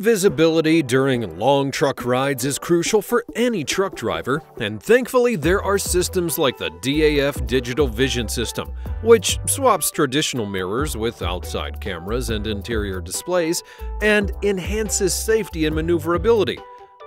Visibility during long truck rides is crucial for any truck driver, and thankfully there are systems like the DAF Digital Vision System, which swaps traditional mirrors with outside cameras and interior displays and enhances safety and maneuverability.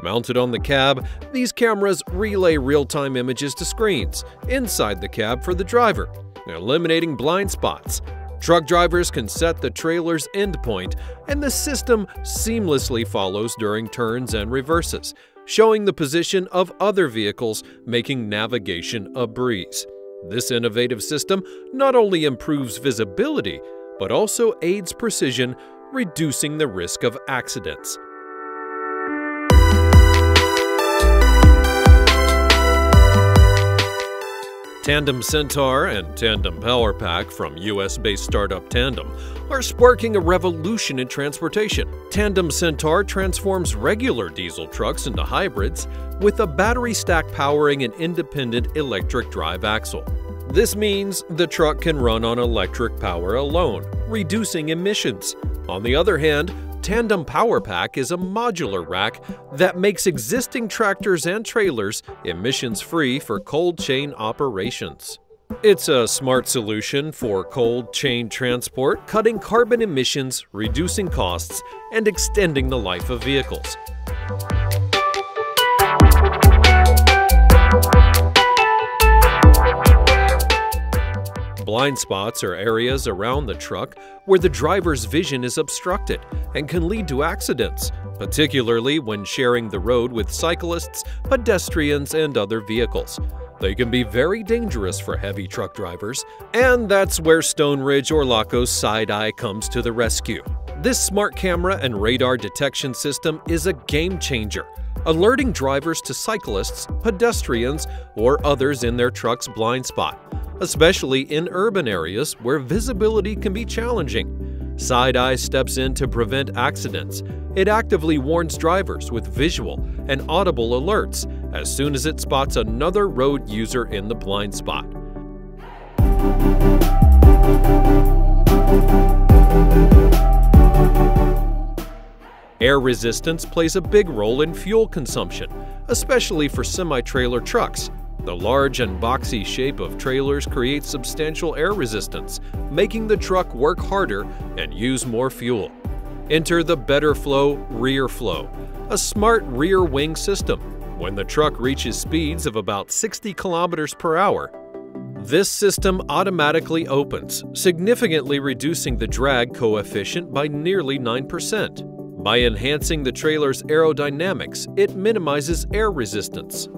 Mounted on the cab, these cameras relay real-time images to screens inside the cab for the driver, eliminating blind spots. Truck drivers can set the trailer's endpoint, and the system seamlessly follows during turns and reverses, showing the position of other vehicles, making navigation a breeze. This innovative system not only improves visibility, but also aids precision, reducing the risk of accidents. Tandem Centaur and Tandem Power Pack from US-based startup Tandem are sparking a revolution in transportation. Tandem Centaur transforms regular diesel trucks into hybrids with a battery stack powering an independent electric drive axle. This means the truck can run on electric power alone, reducing emissions. On the other hand, Tandem Power Pack is a modular rack that makes existing tractors and trailers emissions-free for cold chain operations. It's a smart solution for cold chain transport, cutting carbon emissions, reducing costs, and extending the life of vehicles. Blind spots are areas around the truck where the driver's vision is obstructed and can lead to accidents, particularly when sharing the road with cyclists, pedestrians, and other vehicles. They can be very dangerous for heavy truck drivers, and that's where Stoneridge Orlaco's Side Eye comes to the rescue. This smart camera and radar detection system is a game changer, alerting drivers to cyclists, pedestrians, or others in their truck's blind spot especially in urban areas where visibility can be challenging. Side Eye steps in to prevent accidents. It actively warns drivers with visual and audible alerts as soon as it spots another road user in the blind spot. Air resistance plays a big role in fuel consumption, especially for semi-trailer trucks, the large and boxy shape of trailers creates substantial air resistance, making the truck work harder and use more fuel. Enter the BetterFlow Rear Flow, a smart rear wing system. When the truck reaches speeds of about 60 kilometers per hour, this system automatically opens, significantly reducing the drag coefficient by nearly 9%. By enhancing the trailer's aerodynamics, it minimizes air resistance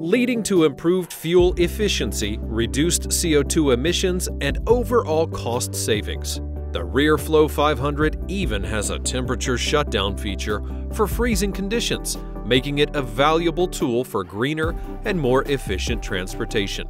leading to improved fuel efficiency, reduced CO2 emissions, and overall cost savings. The RearFlow 500 even has a temperature shutdown feature for freezing conditions, making it a valuable tool for greener and more efficient transportation.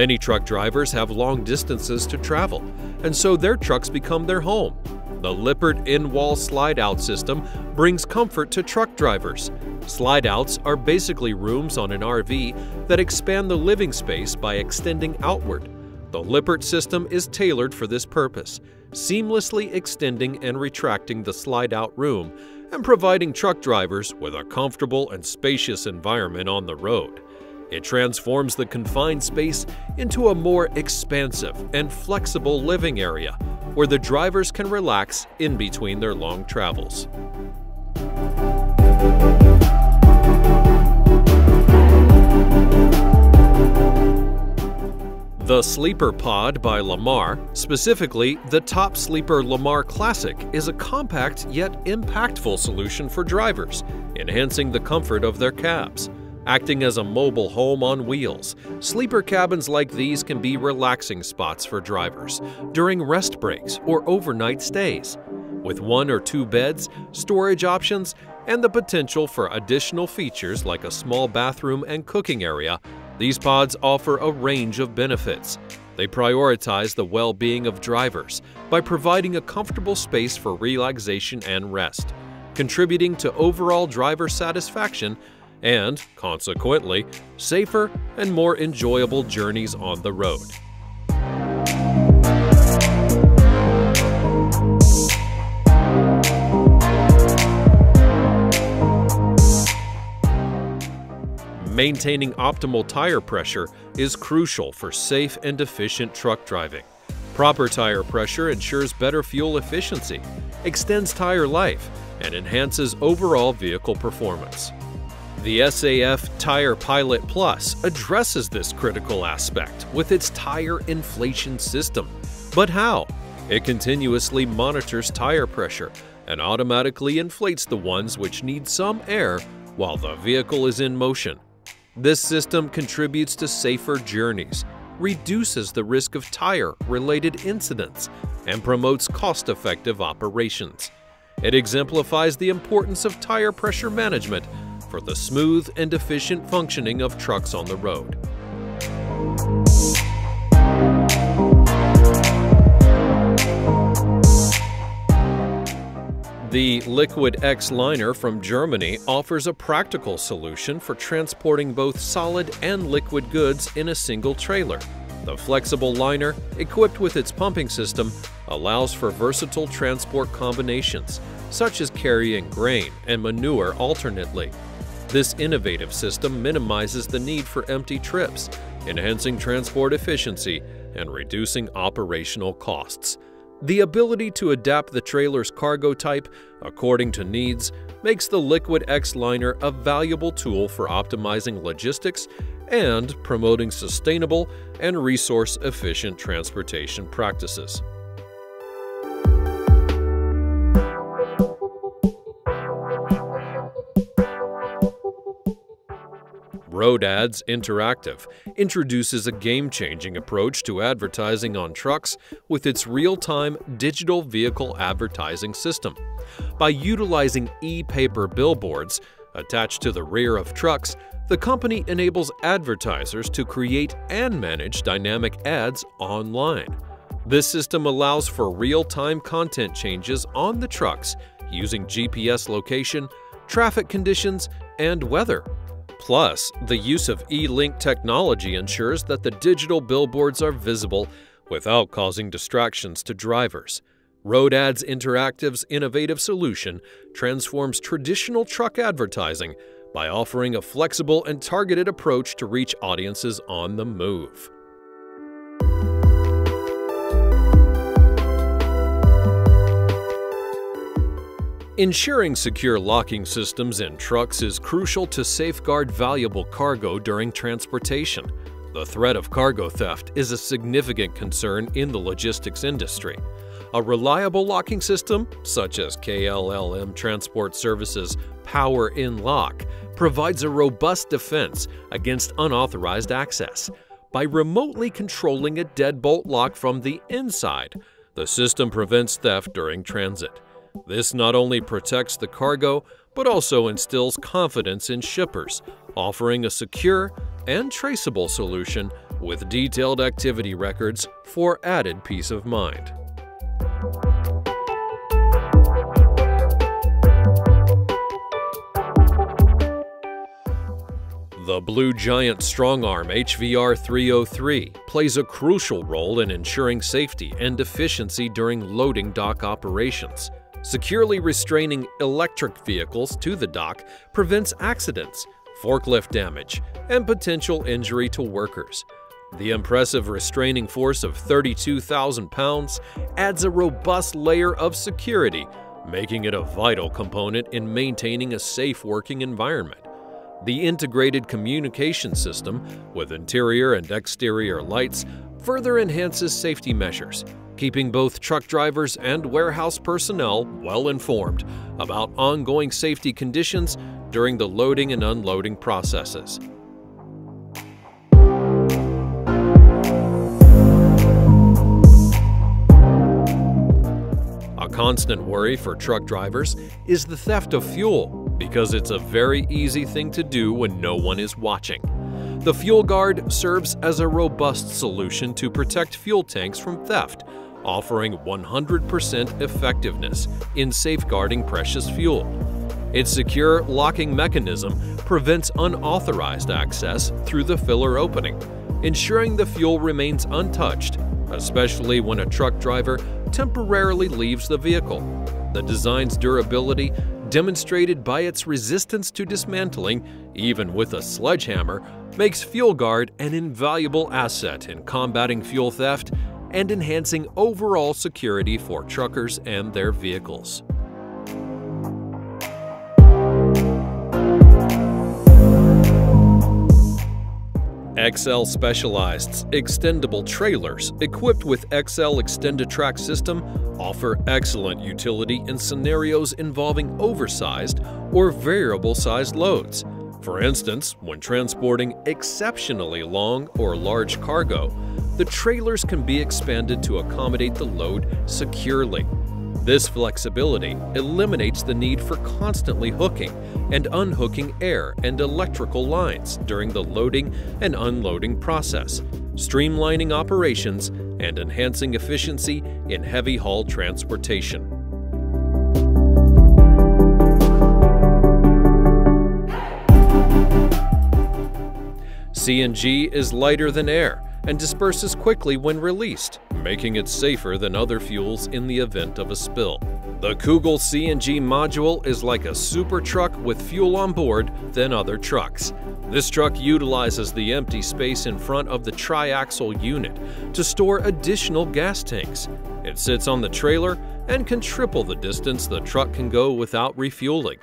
Many truck drivers have long distances to travel, and so their trucks become their home. The Lippert in-wall slide-out system brings comfort to truck drivers. Slide-outs are basically rooms on an RV that expand the living space by extending outward. The Lippert system is tailored for this purpose, seamlessly extending and retracting the slide-out room and providing truck drivers with a comfortable and spacious environment on the road. It transforms the confined space into a more expansive and flexible living area where the drivers can relax in between their long travels. The Sleeper Pod by Lamar, specifically the Top Sleeper Lamar Classic, is a compact yet impactful solution for drivers, enhancing the comfort of their cabs. Acting as a mobile home on wheels, sleeper cabins like these can be relaxing spots for drivers during rest breaks or overnight stays. With one or two beds, storage options, and the potential for additional features like a small bathroom and cooking area, these pods offer a range of benefits. They prioritize the well-being of drivers by providing a comfortable space for relaxation and rest, contributing to overall driver satisfaction and, consequently, safer and more enjoyable journeys on the road. Maintaining optimal tire pressure is crucial for safe and efficient truck driving. Proper tire pressure ensures better fuel efficiency, extends tire life, and enhances overall vehicle performance. The SAF Tire Pilot Plus addresses this critical aspect with its tire inflation system. But how? It continuously monitors tire pressure and automatically inflates the ones which need some air while the vehicle is in motion. This system contributes to safer journeys, reduces the risk of tire-related incidents, and promotes cost-effective operations. It exemplifies the importance of tire pressure management for the smooth and efficient functioning of trucks on the road. The Liquid X liner from Germany offers a practical solution for transporting both solid and liquid goods in a single trailer. The flexible liner, equipped with its pumping system, allows for versatile transport combinations, such as carrying grain and manure alternately. This innovative system minimizes the need for empty trips, enhancing transport efficiency and reducing operational costs. The ability to adapt the trailer's cargo type according to needs makes the Liquid X liner a valuable tool for optimizing logistics and promoting sustainable and resource-efficient transportation practices. Road Ads Interactive introduces a game-changing approach to advertising on trucks with its real-time digital vehicle advertising system. By utilizing e-paper billboards attached to the rear of trucks, the company enables advertisers to create and manage dynamic ads online. This system allows for real-time content changes on the trucks using GPS location, traffic conditions, and weather. Plus, the use of e-link technology ensures that the digital billboards are visible without causing distractions to drivers. Road Ads Interactive's innovative solution transforms traditional truck advertising by offering a flexible and targeted approach to reach audiences on the move. Ensuring secure locking systems in trucks is crucial to safeguard valuable cargo during transportation. The threat of cargo theft is a significant concern in the logistics industry. A reliable locking system, such as KLLM Transport Services Power In Lock, provides a robust defense against unauthorized access. By remotely controlling a deadbolt lock from the inside, the system prevents theft during transit. This not only protects the cargo, but also instills confidence in shippers, offering a secure and traceable solution with detailed activity records for added peace of mind. The Blue Giant Strongarm HVR 303 plays a crucial role in ensuring safety and efficiency during loading dock operations. Securely restraining electric vehicles to the dock prevents accidents, forklift damage, and potential injury to workers. The impressive restraining force of 32,000 pounds adds a robust layer of security, making it a vital component in maintaining a safe working environment. The integrated communication system, with interior and exterior lights, further enhances safety measures, keeping both truck drivers and warehouse personnel well informed about ongoing safety conditions during the loading and unloading processes. A constant worry for truck drivers is the theft of fuel because it's a very easy thing to do when no one is watching. The Fuel Guard serves as a robust solution to protect fuel tanks from theft offering 100% effectiveness in safeguarding precious fuel. Its secure locking mechanism prevents unauthorized access through the filler opening, ensuring the fuel remains untouched, especially when a truck driver temporarily leaves the vehicle. The design's durability, demonstrated by its resistance to dismantling, even with a sledgehammer, makes FuelGuard an invaluable asset in combating fuel theft and enhancing overall security for truckers and their vehicles. XL Specialized's extendable trailers equipped with XL Extend-A-Track system offer excellent utility in scenarios involving oversized or variable-sized loads. For instance, when transporting exceptionally long or large cargo, the trailers can be expanded to accommodate the load securely. This flexibility eliminates the need for constantly hooking and unhooking air and electrical lines during the loading and unloading process, streamlining operations and enhancing efficiency in heavy haul transportation. CNG is lighter than air and disperses quickly when released, making it safer than other fuels in the event of a spill. The Kugel CNG module is like a super truck with fuel on board than other trucks. This truck utilizes the empty space in front of the triaxle unit to store additional gas tanks. It sits on the trailer and can triple the distance the truck can go without refueling.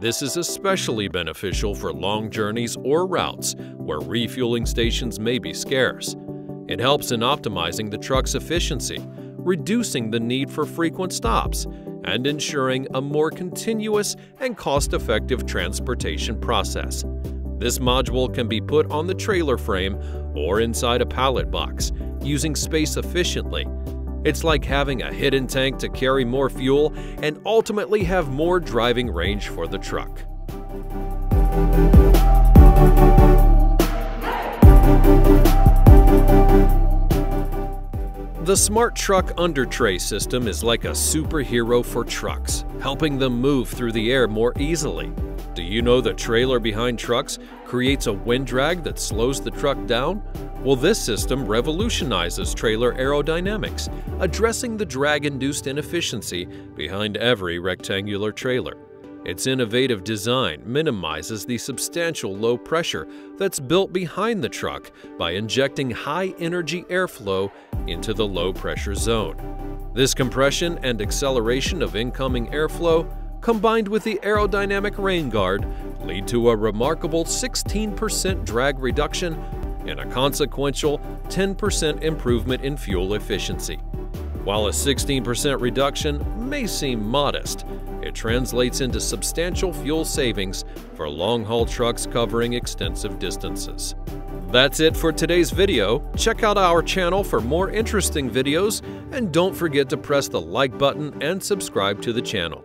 This is especially beneficial for long journeys or routes where refueling stations may be scarce. It helps in optimizing the truck's efficiency, reducing the need for frequent stops, and ensuring a more continuous and cost-effective transportation process. This module can be put on the trailer frame or inside a pallet box, using space efficiently. It's like having a hidden tank to carry more fuel and ultimately have more driving range for the truck. The Smart Truck Under Tray system is like a superhero for trucks, helping them move through the air more easily. Do you know the trailer behind trucks creates a wind drag that slows the truck down? Well, this system revolutionizes trailer aerodynamics, addressing the drag-induced inefficiency behind every rectangular trailer. Its innovative design minimizes the substantial low pressure that's built behind the truck by injecting high-energy airflow into the low-pressure zone. This compression and acceleration of incoming airflow, combined with the aerodynamic rain guard, lead to a remarkable 16% drag reduction and a consequential 10% improvement in fuel efficiency. While a 16% reduction may seem modest, it translates into substantial fuel savings for long-haul trucks covering extensive distances. That's it for today's video. Check out our channel for more interesting videos and don't forget to press the like button and subscribe to the channel.